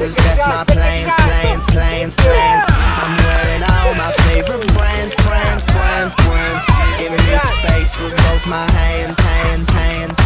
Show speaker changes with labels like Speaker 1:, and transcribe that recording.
Speaker 1: Cause that's my plans, plans, plans, plans. I'm wearing all my favorite brands, brands, brands, brands. Give me space with both my hands, hands, hands.